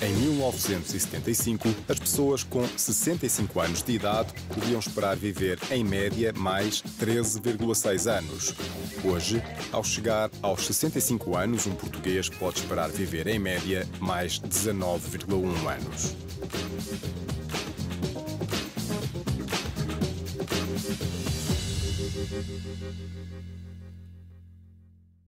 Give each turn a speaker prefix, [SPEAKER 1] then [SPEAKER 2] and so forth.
[SPEAKER 1] Em 1975, as pessoas com 65 anos de idade podiam esperar viver, em média, mais 13,6 anos. Hoje, ao chegar aos 65 anos, um português pode esperar viver, em média, mais 19,1 anos.